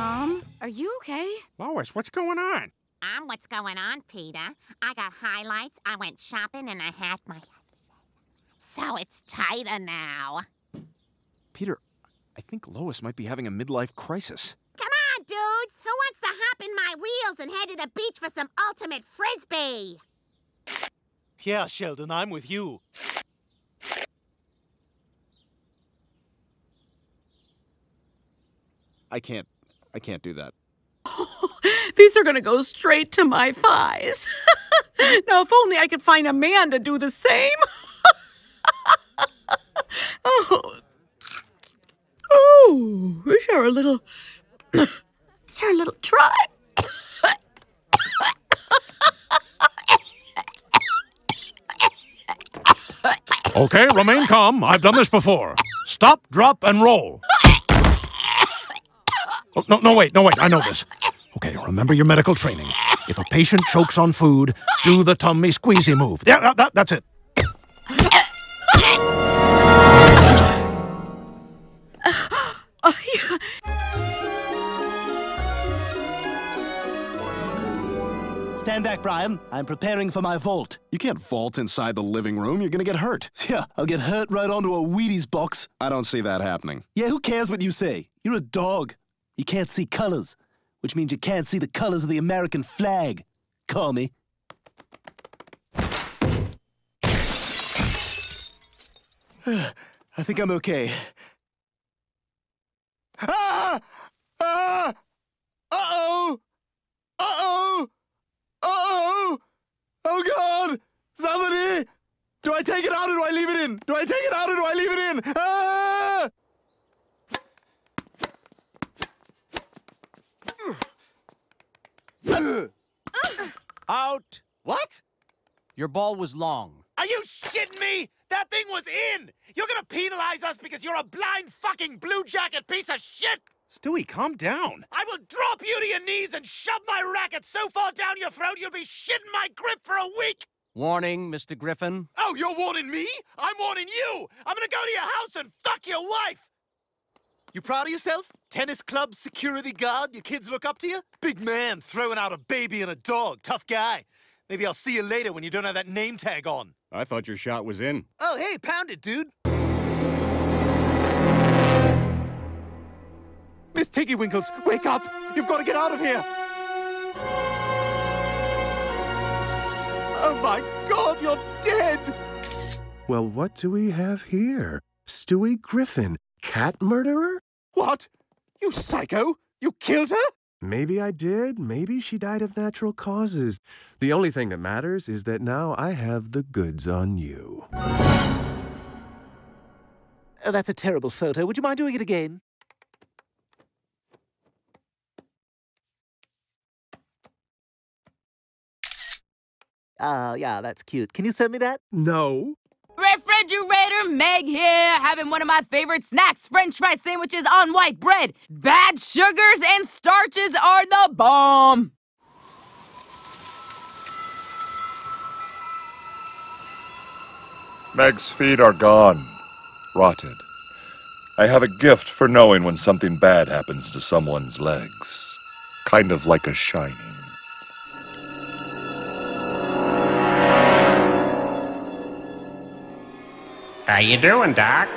Mom, are you okay? Lois, what's going on? I'm what's going on, Peter. I got highlights, I went shopping, and I had my... So it's tighter now. Peter, I think Lois might be having a midlife crisis. Come on, dudes! Who wants to hop in my wheels and head to the beach for some ultimate frisbee? Yeah, Sheldon, I'm with you. I can't. I can't do that. These are gonna go straight to my thighs. now, if only I could find a man to do the same. oh. Oh, we are a little. Is there a little try? Okay, remain calm. I've done this before. Stop, drop, and roll. Oh, no, no, wait, no, wait. I know this. Okay, remember your medical training. If a patient chokes on food, do the tummy squeezy move. Yeah, that, that, that's it. Stand back, Brian. I'm preparing for my vault. You can't vault inside the living room. You're gonna get hurt. Yeah, I'll get hurt right onto a Wheaties box. I don't see that happening. Yeah, who cares what you say? You're a dog. You can't see colors, which means you can't see the colors of the American flag. Call me. I think I'm okay. Ah! Ah! Uh-oh! Uh-oh! Uh-oh! Oh, God! Somebody! Do I take it out or do I leave it in? Do I take it out or do I leave it in? Ah! Out! What? Your ball was long. Are you shitting me? That thing was in! You're gonna penalize us because you're a blind fucking blue jacket piece of shit! Stewie, calm down. I will drop you to your knees and shove my racket so far down your throat you'll be shitting my grip for a week! Warning, Mr. Griffin. Oh, you're warning me? I'm warning you! I'm gonna go to your house and fuck your wife! You proud of yourself? Tennis club security guard? Your kids look up to you? Big man throwing out a baby and a dog. Tough guy. Maybe I'll see you later when you don't have that name tag on. I thought your shot was in. Oh, hey, pound it, dude. Miss Tiggy Winkles, wake up! You've got to get out of here! Oh my god, you're dead! Well, what do we have here? Stewie Griffin, cat murderer? What? You psycho! You killed her? Maybe I did. Maybe she died of natural causes. The only thing that matters is that now I have the goods on you. Uh, that's a terrible photo. Would you mind doing it again? Oh, yeah, that's cute. Can you send me that? No. Refrigerator Meg here, having one of my favorite snacks, french fry sandwiches on white bread. Bad sugars and starches are the bomb. Meg's feet are gone, rotted. I have a gift for knowing when something bad happens to someone's legs. Kind of like a shining. How you doing, Doc?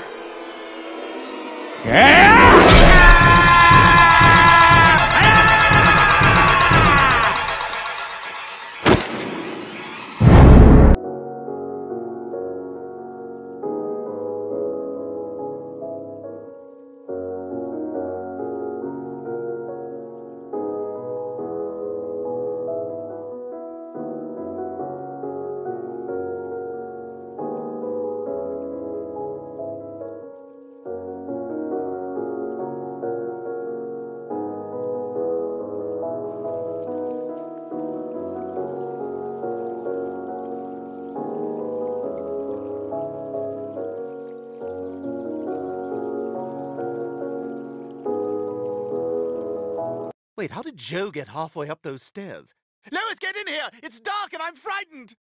Wait, how did Joe get halfway up those stairs? Lois, get in here! It's dark and I'm frightened!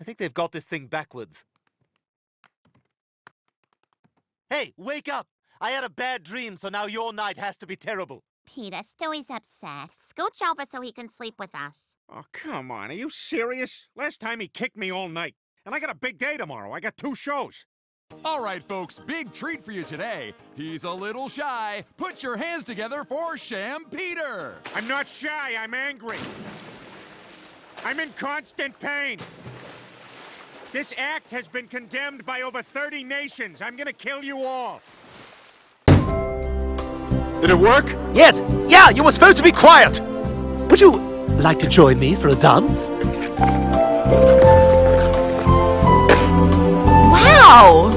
I think they've got this thing backwards. Hey, wake up! I had a bad dream, so now your night has to be terrible. Peter, Stewie's upset. Scooch over so he can sleep with us. Oh, come on. Are you serious? Last time he kicked me all night. And I got a big day tomorrow. I got two shows. All right, folks, big treat for you today. He's a little shy. Put your hands together for Sham Peter. I'm not shy. I'm angry. I'm in constant pain. This act has been condemned by over 30 nations. I'm gonna kill you all. Did it work? Yes. Yeah, you were supposed to be quiet. Would you like to join me for a dance? Wow!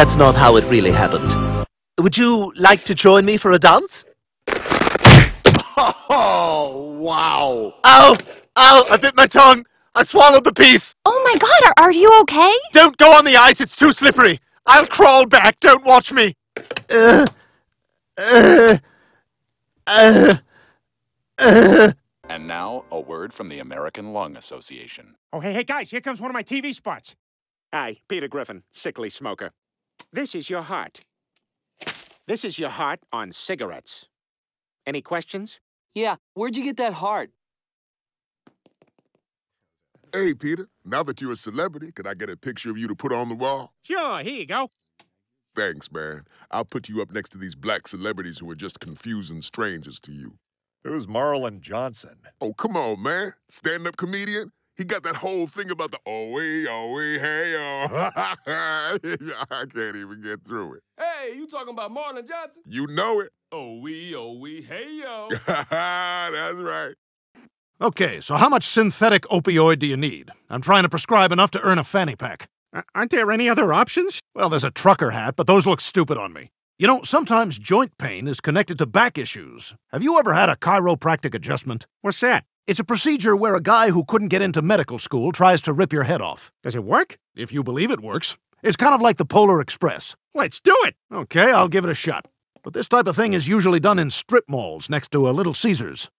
That's not how it really happened. Would you like to join me for a dance? Oh, wow. Ow! Ow! I bit my tongue. I swallowed the piece. Oh my god, are, are you okay? Don't go on the ice. It's too slippery. I'll crawl back. Don't watch me. Uh, uh, uh, uh. And now, a word from the American Lung Association. Oh, hey, hey, guys, here comes one of my TV spots. Hi, Peter Griffin, sickly smoker. This is your heart. This is your heart on cigarettes. Any questions? Yeah, where'd you get that heart? Hey, Peter, now that you're a celebrity, can I get a picture of you to put on the wall? Sure, here you go. Thanks, man. I'll put you up next to these black celebrities who are just confusing strangers to you. Who's Marlon Johnson? Oh, come on, man. Stand up comedian? He got that whole thing about the oh wee, oh wee, hey oh. I can't even get through it. Hey, you talking about Marlon Johnson? You know it. Oh we, oh we, hey yo. That's right. Okay, so how much synthetic opioid do you need? I'm trying to prescribe enough to earn a fanny pack. aren't there any other options? Well, there's a trucker hat, but those look stupid on me. You know, sometimes joint pain is connected to back issues. Have you ever had a chiropractic adjustment? What's that? It's a procedure where a guy who couldn't get into medical school tries to rip your head off. Does it work? If you believe it works. It's kind of like the Polar Express. Let's do it! Okay, I'll give it a shot. But this type of thing is usually done in strip malls next to a Little Caesars.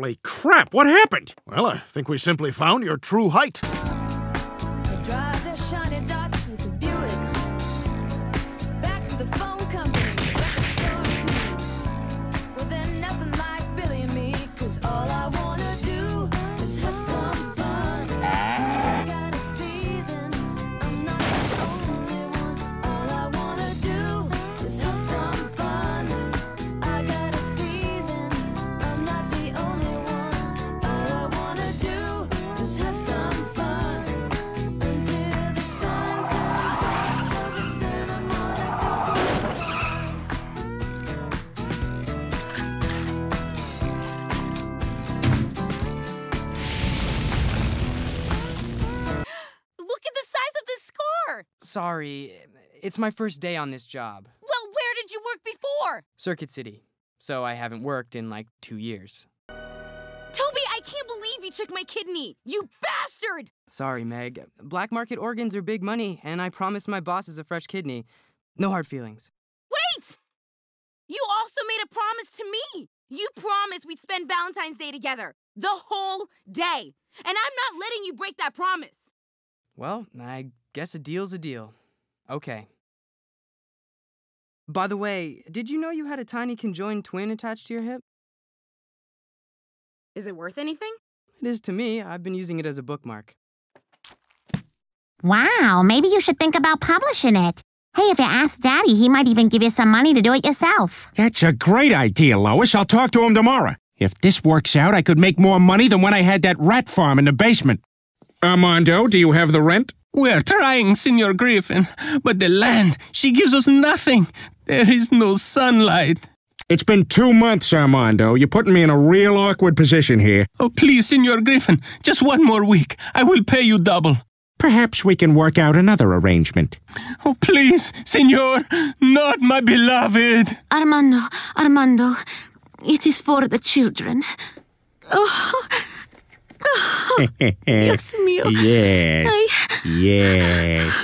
Holy crap, what happened? Well, I think we simply found your true height. Sorry, it's my first day on this job. Well, where did you work before? Circuit City. So I haven't worked in like two years. Toby, I can't believe you took my kidney! You bastard! Sorry, Meg. Black market organs are big money, and I promised my bosses a fresh kidney. No hard feelings. Wait! You also made a promise to me! You promised we'd spend Valentine's Day together. The whole day. And I'm not letting you break that promise. Well, I guess a deal's a deal. Okay. By the way, did you know you had a tiny conjoined twin attached to your hip? Is it worth anything? It is to me. I've been using it as a bookmark. Wow, maybe you should think about publishing it. Hey, if you ask Daddy, he might even give you some money to do it yourself. That's a great idea, Lois. I'll talk to him tomorrow. If this works out, I could make more money than when I had that rat farm in the basement. Armando, do you have the rent? We're trying, Senor Griffin, but the land, she gives us nothing. There is no sunlight. It's been two months, Armando. You're putting me in a real awkward position here. Oh, please, Senor Griffin, just one more week. I will pay you double. Perhaps we can work out another arrangement. Oh, please, Senor, not my beloved. Armando, Armando, it is for the children. Oh, oh, Dios mío. Yes. Ay. Yes.